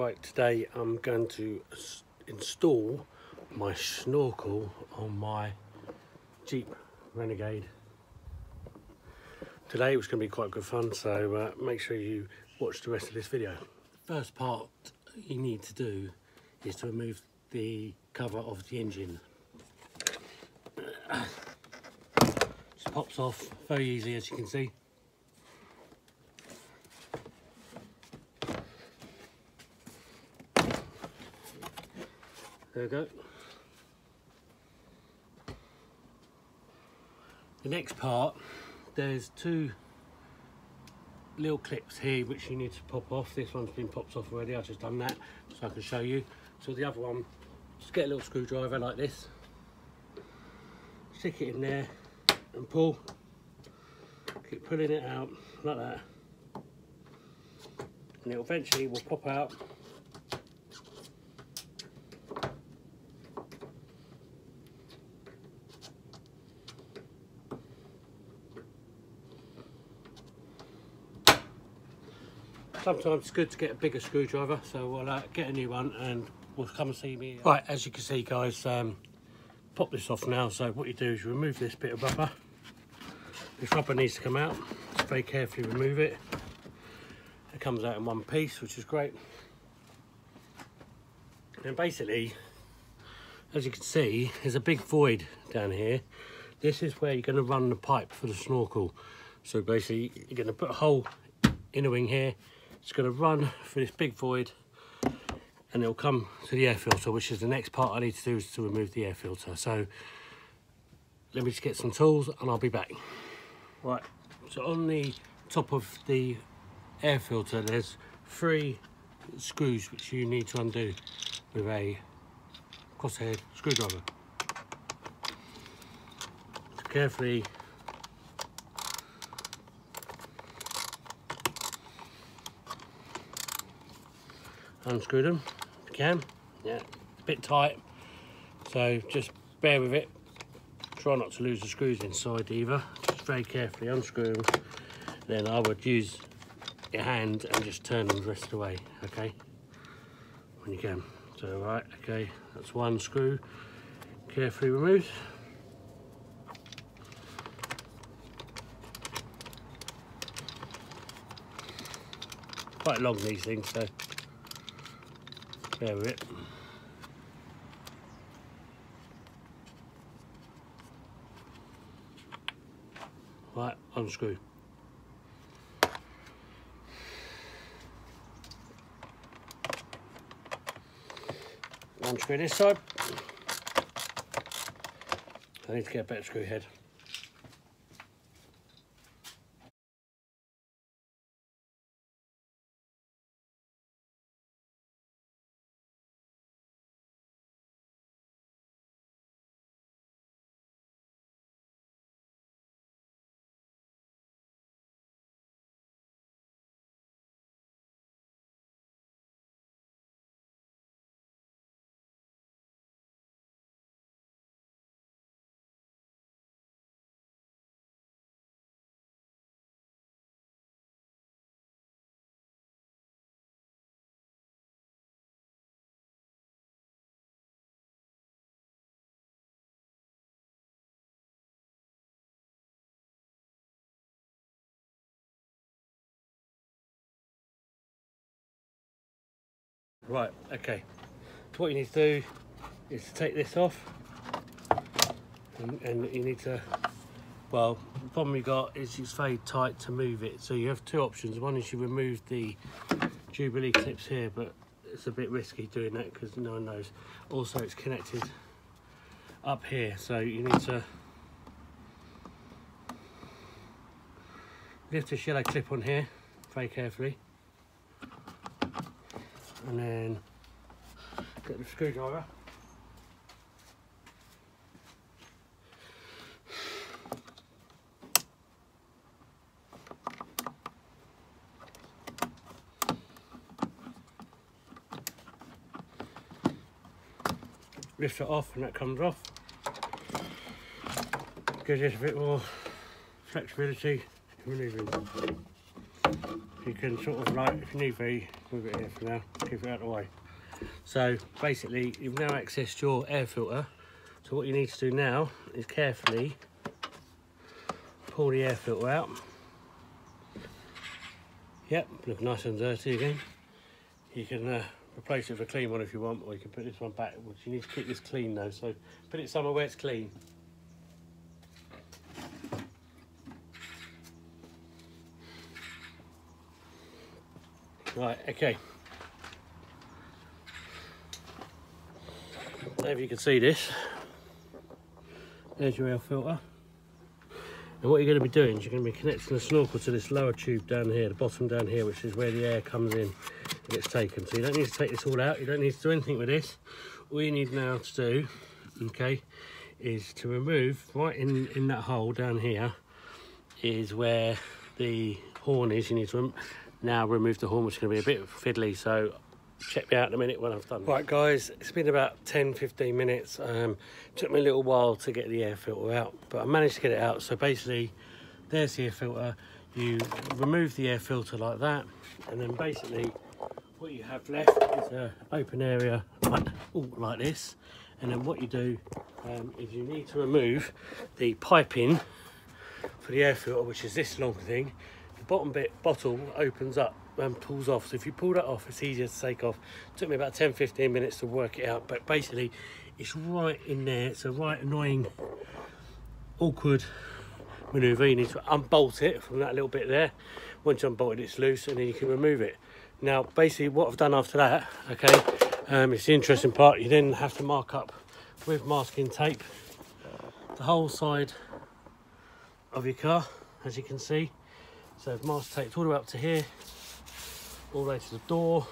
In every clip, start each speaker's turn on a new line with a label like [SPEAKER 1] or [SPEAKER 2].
[SPEAKER 1] Right, today I'm going to install my snorkel on my Jeep Renegade. Today was going to be quite good fun, so uh, make sure you watch the rest of this video. The first part you need to do is to remove the cover of the engine. Just pops off very easy as you can see. There we go. The next part, there's two little clips here which you need to pop off. This one's been popped off already, I've just done that so I can show you. So the other one, just get a little screwdriver like this, stick it in there and pull. Keep pulling it out like that. And it eventually will pop out sometimes it's good to get a bigger screwdriver so we'll uh, get a new one and we'll come and see me. Right as you can see guys um, pop this off now. So what you do is you remove this bit of rubber. This rubber needs to come out. Just very carefully remove it. It comes out in one piece which is great. And basically as you can see there's a big void down here. This is where you're going to run the pipe for the snorkel. So basically you're going to put a hole in the wing here it's going to run through this big void and it'll come to the air filter, which is the next part I need to do is to remove the air filter. So let me just get some tools and I'll be back. Right, so on the top of the air filter, there's three screws which you need to undo with a crosshead screwdriver. Carefully unscrew them if you can. Yeah, it's a bit tight, so just bear with it. Try not to lose the screws inside either. Just very carefully unscrew them. Then I would use your hand and just turn them the rest of the way, okay? When you can. So, right, okay, that's one screw. Carefully removed. Quite long these things, so Bear with it. Right, unscrew. Unscrew this side. I need to get a better screw head. Right, okay. So what you need to do is to take this off and, and you need to, well, the problem you got is it's very tight to move it. So you have two options. One is you remove the Jubilee clips here, but it's a bit risky doing that because no one knows. Also, it's connected up here, so you need to lift this yellow clip on here very carefully and then get the screwdriver. Lift it off and that comes off. Gives us a bit more flexibility in removing. You can sort of like, if you need be, move it here for now, keep it out of the way. So basically, you've now accessed your air filter. So what you need to do now is carefully pull the air filter out. Yep, look nice and dirty again. You can uh, replace it with a clean one if you want, or you can put this one back. You need to keep this clean though, so put it somewhere where it's clean. Right, okay. If you can see this, there's your air filter. And what you're going to be doing is you're going to be connecting the snorkel to this lower tube down here, the bottom down here, which is where the air comes in and gets taken. So you don't need to take this all out, you don't need to do anything with this. All you need now to do, okay, is to remove, right in, in that hole down here, is where the horn is. You need to now remove the horn, which is going to be a bit fiddly. So check me out in a minute when I've done. Right guys, it's been about 10, 15 minutes. Um, took me a little while to get the air filter out, but I managed to get it out. So basically, there's the air filter. You remove the air filter like that, and then basically what you have left is an open area like, ooh, like this. And then what you do um, is you need to remove the piping for the air filter, which is this long thing. Bottom bit bottle opens up and pulls off. So if you pull that off, it's easier to take off. It took me about 10, 15 minutes to work it out, but basically it's right in there. It's a right annoying, awkward maneuver. You need to unbolt it from that little bit there. Once you unbolt it, it's loose and then you can remove it. Now, basically what I've done after that, okay, um, it's the interesting part. You then have to mark up with masking tape the whole side of your car, as you can see. So I've mask taped all the way up to here, all the way to the door.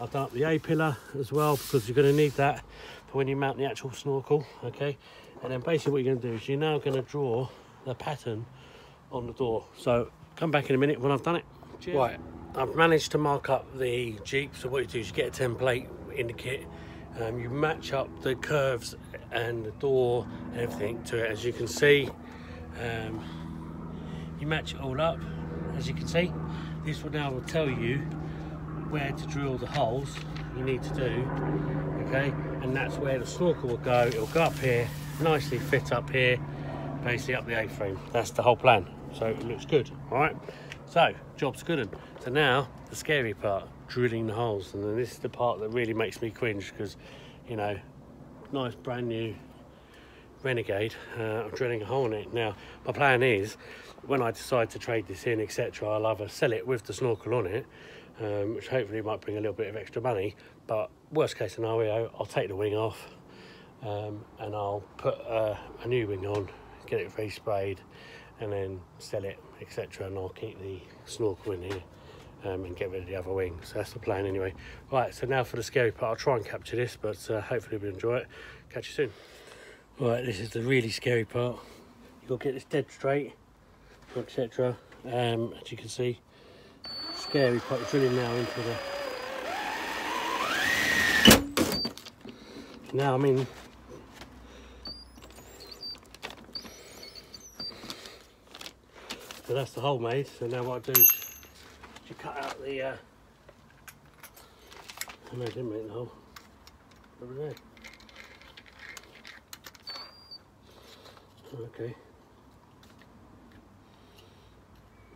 [SPEAKER 1] I've done up the A-pillar as well because you're going to need that for when you mount the actual snorkel, okay? And then basically what you're going to do is you're now going to draw the pattern on the door. So come back in a minute when I've done it. Cheers. Right, I've managed to mark up the Jeep. So what you do is you get a template in the kit. Um, you match up the curves and the door and everything to it. As you can see, um, you match it all up, as you can see. This will now will tell you where to drill the holes you need to do, okay? And that's where the snorkel will go. It'll go up here, nicely fit up here, basically up the A-frame. That's the whole plan. So it looks good, all right? So, job's good. And so now, the scary part, drilling the holes. And then this is the part that really makes me cringe because, you know, nice brand new Renegade, uh, I'm drilling a hole in it. Now, my plan is when I decide to trade this in, etc., I'll either sell it with the snorkel on it, um, which hopefully might bring a little bit of extra money. But worst case scenario, I'll take the wing off um, and I'll put uh, a new wing on, get it resprayed, and then sell it, etc. And I'll keep the snorkel in here. Um, and get rid of the other wing. So that's the plan anyway. Right, so now for the scary part. I'll try and capture this, but uh, hopefully we'll enjoy it. Catch you soon. Right, this is the really scary part. You've got to get this dead straight etc. Um, as you can see, scary part drilling now into the. Now I'm in. So that's the hole made. So now what I do is you cut out the. Uh, I didn't make the hole. Over there. Okay.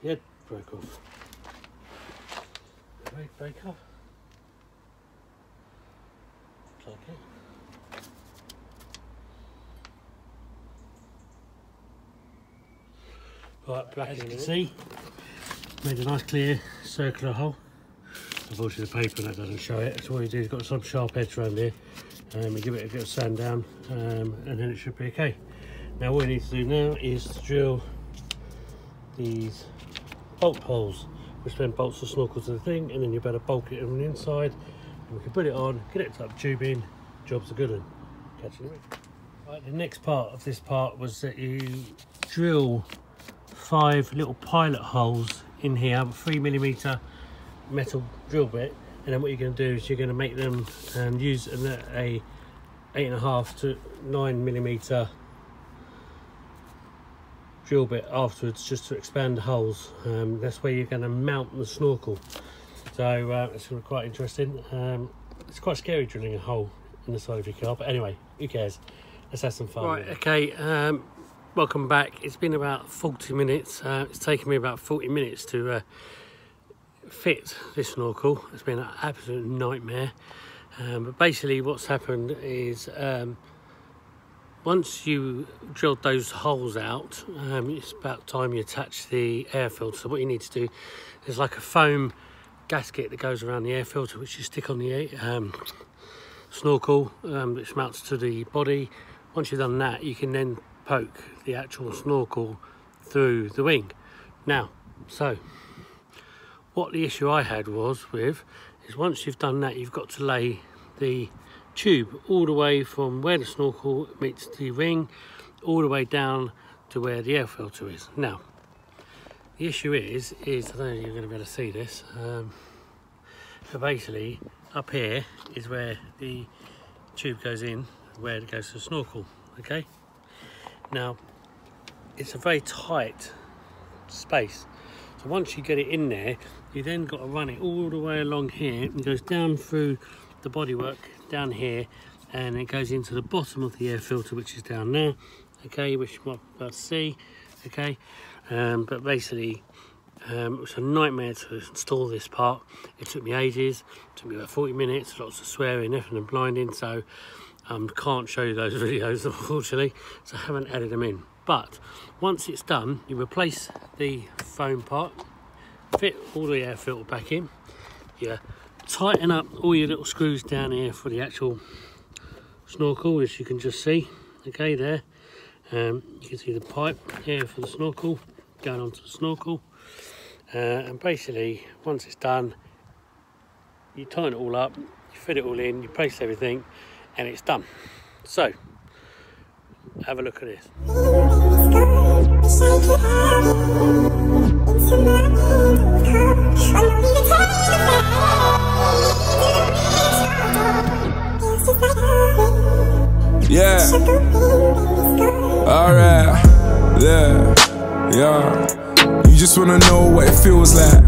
[SPEAKER 1] Yeah, broke off. Break, break off. Looks like it. Right, back as you can see, made a nice clear circular hole. Unfortunately the paper that doesn't show it, so what you do is got some sharp edge around here um, we give it a bit of sand down um, and then it should be okay. Now what we need to do now is to drill these bolt holes. Which then bolts the snorkel to the thing and then you better bulk it on the inside and we can put it on it up tube in job's a good one catch you right the next part of this part was that you drill five little pilot holes in here a three millimeter metal drill bit and then what you're going to do is you're going to make them and use a, a eight and a half to nine millimeter drill bit afterwards just to expand the holes. Um, that's where you're going to mount the snorkel. So uh, it's going to be quite interesting. Um, it's quite scary drilling a hole in the side of your car, but anyway, who cares? Let's have some fun. Right, okay. Um, welcome back. It's been about 40 minutes. Uh, it's taken me about 40 minutes to uh, fit this snorkel. It's been an absolute nightmare. Um, but basically, what's happened is um, once you drilled those holes out, um, it's about time you attach the air filter. So what you need to do is like a foam gasket that goes around the air filter, which you stick on the um, snorkel, um, which mounts to the body. Once you've done that, you can then poke the actual snorkel through the wing. Now, so what the issue I had was with is once you've done that, you've got to lay the tube all the way from where the snorkel meets the ring all the way down to where the air filter is. Now, the issue is, is I don't know if you're going to be able to see this, um, but basically up here is where the tube goes in, where it goes to the snorkel, okay? Now, it's a very tight space. So once you get it in there, you then got to run it all the way along here and goes down through the bodywork down here and it goes into the bottom of the air filter which is down there. Okay which you might be able to see okay? Um, but basically um, it was a nightmare to install this part. It took me ages it took me about 40 minutes lots of swearing effing and blinding so um, can't show you those videos unfortunately so I haven't added them in. But once it's done you replace the foam part fit all the air filter back in yeah tighten up all your little screws down here for the actual snorkel as you can just see. Okay there. Um, you can see the pipe here for the snorkel going onto the snorkel. Uh, and basically once it's done you tighten it all up you fit it all in you place everything and it's done. So have a look at this
[SPEAKER 2] Yeah. Alright. Yeah. Yeah. You just wanna know what it feels like.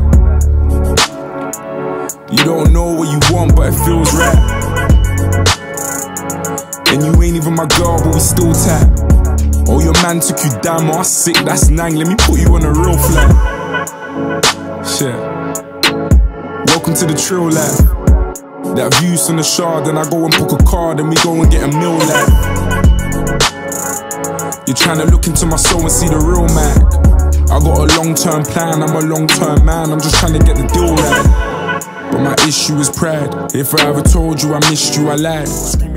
[SPEAKER 2] You don't know what you want, but it feels right. And you ain't even my girl, but we still tight. Oh, your man took you down, oh, sick, that's nang. Let me put you on a real flight. Shit. Welcome to the trill life. That views from the shard, then I go and book a car, then we go and get a meal like. You're trying to look into my soul and see the real man. I got a long term plan, I'm a long term man, I'm just trying to get the deal right. But my issue is pride. If I ever told you I missed you, I lied.